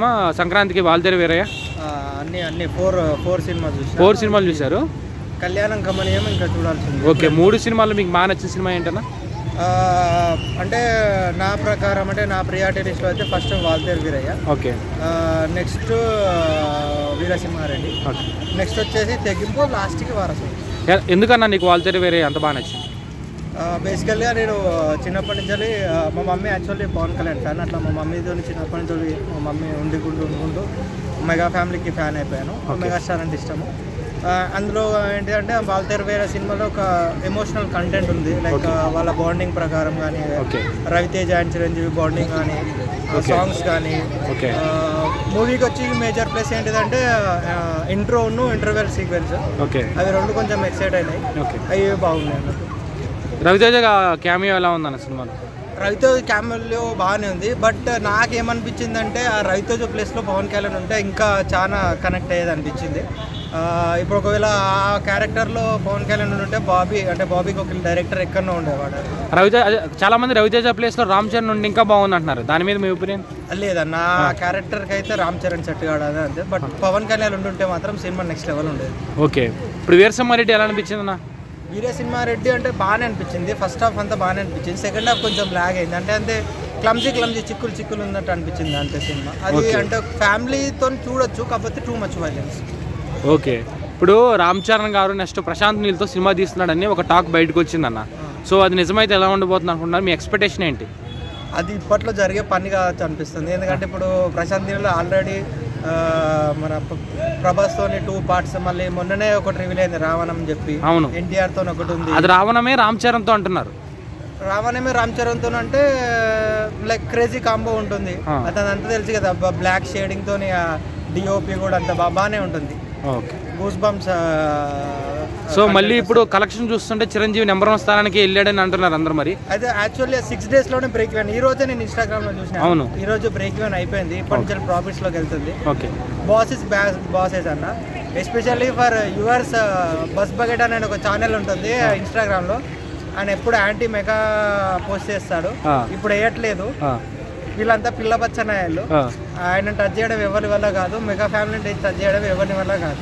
Cinema సంక్రాంతికి వాల్తేరు వీరయ్య? అన్ని అన్ని ఫోర్ ఫోర్ సినిమా చూసిన. ఫోర్ సినిమాలు చూశారు. కళ్యాణం కమనీయం ఇంకా చూడాల్సింది. ఓకే మూడు సినిమాలు మీకు బాగా నచ్చిన సినిమా ఏంటన్నా? అంటే నా ప్రకారం అంటే నా ప్రియారిటీ లిస్ట్లో అయితే first Waltair Veerayya. Okay. Next Veera Simha Reddy. Okay. Next వచ్చేసి తెగింపు లాస్ట్కి వారసు ఎందుకన్నా నీకు వాల్తేరు వీరయ్య అంత బాగా నచ్చింది? బేసికల్గా నేను చిన్నప్పటి నుంచి మా mummy actually Pawan Kalyan fan అట్లా మా మమ్మీతో చిన్నప్పటి నుంచి మా మమ్మీ ఉండుకుంటూ ఉండుకుంటూ మెగా ఫ్యామిలీకి ఫ్యాన్ అయిపోయాను. మెగాస్టార్ అంటే ఇష్టము. అందులో ఏంటంటే వాల్తేరు వేరే సినిమాలో ఒక ఎమోషనల్ కంటెంట్ ఉంది. లైక్ వాళ్ళ బాండింగ్ ప్రకారం కానీ రవితేజ అండ్ చిరంజీవి బాండింగ్ కానీ. సాంగ్స్ కానీ మూవీకి వచ్చి మేజర్ ప్లస్ ఏంటిదంటే ఇంట్రోను ఇంటర్వెల్ సీక్వెన్స్ ఓకే. అవి రెండు కొంచెం ఎక్సైట్ అయినాయి. అవి బాగున్నాయి నాకు రవితేజ క్యామియో ఎలా ఉందన్న సినిమాలో? రవితేజ క్యామెల్లో బాగానే ఉంది బట్ నాకేమనిపించిందంటే ఆ రవితేజ ప్లేస్లో పవన్ కళ్యాణ్ ఉంటే ఇంకా చాలా కనెక్ట్ అయ్యేది అనిపించింది ఇప్పుడు ఒకవేళ ఆ క్యారెక్టర్లో పవన్ కళ్యాణ్ ఉంటే బాబీ అంటే బాబీకి ఒక డైరెక్టర్ ఎక్కడో ఉండేవాడు. రవితేజ చాలా మంది రవితేజ ప్లేస్లో రామ్ చరణ్ ఉండి ఇంకా బాగుంది అంటున్నారు దాని మీద మీ ఒపీనియన్ లేదన్న ఆ క్యారెక్టర్కి అయితే రామ్ చరణ్ సెట్ కాడు అదే అంతే బట్ పవన్ కళ్యాణ్ ఉంటుంటే మాత్రం సినిమా నెక్స్ట్ లెవెల్ ఉండేది. ఓకే. ఇప్పుడు వీరసింహారెడ్డి ఎలా అనిపించింది అన్న వీరే సినిమా రెడ్డి అంటే బాగానే అనిపించింది. ఫస్ట్ హాఫ్ అంతా బాగానే అనిపించింది. సెకండ్ హాఫ్ కొంచెం లాగ్ అయింది. అంటే అంతే క్లమ్జీ క్లమ్జీ చిక్కులు చిక్కులు ఉన్నట్టు అనిపించింది అంతే సినిమా. అది. అంటే ఫ్యామిలీతో చూడొచ్చు కాకపోతే టూ మచ్ వైలెన్స్ ఓకే ఇప్పుడు రామ్ చరణ్ గారు నెక్స్ట్ ప్రశాంత్ నీల్తో సినిమా తీస్తున్నాడని ఒక టాక్ బయటకు వచ్చిందన్న. సో అది నిజమైతే ఎలా ఉండబోతుంది అనుకుంటున్నారు? మీ ఎక్స్పెక్టేషన్ ఏంటి? అది ఇప్పట్లో జరిగే పని కావచ్చు అనిపిస్తుంది. ఎందుకంటే ఇప్పుడు ప్రశాంత్ నీళ్ళు ఆల్రెడీ మన ప- ప్రభాస్తోని టూ పార్ట్స్ మళ్ళీ మొన్ననే ఒకటి రివీల్ అయింది రావణం అని చెప్పి. అవును. ఎన్టీఆర్తో ఒకటి ఉంది. అది రావణమే రామ్ చరణ్తో అంటున్నారు. రావణమే రామ్ చరణ్తో అంటే లైక్ క్రేజీ కాంబో ఉంటుంది. అతను అంతా తెలుసు కదా బ్లాక్ షేడింగ్ తోని డిఓపి కూడా అంత బాగానే ఉంటుంది. ఓకే. గూస్ బంప్స్ సో మళ్ళీ ఇప్పుడు కలెక్షన్ చూస్తుంటే చిరంజీవి నెంబర్ వన్ స్థానానికి వెళ్ళాడని అంటున్నారు అందరు మరి. యాక్చువల్లీ సిక్స్ డేస్లోనే బ్రేక్ ఈవెన్ ఈ రోజే నేను ఇన్స్టాగ్రామ్లో చూసిన. అవును. ఈ రోజు బ్రేక్ ఈవెన్ అయిపోయింది. ఇప్పటి ప్రాఫిట్స్లోకి వెళ్తుంది. ఓకే. బాస్ ఇస్ బాసెస్ అన్న. Especially for yours bus bucket అనే ఒక ఛానల్ ఉంటుంది ఇన్స్టాగ్రామ్లో. ఆయన ఎప్పుడు యాంటీ మెగా పోస్ట్ చేస్తాడు. ఇప్పుడు వేయట్లేదు. వీళ్ళంతా పిల్ల పచ్చనాయాలు. ఆయన టచ్ చేయడం ఎవరి వల్ల కాదు. మెగా ఫ్యామిలీని టచ్ చేయడం ఎవరి వల్ల కాదు.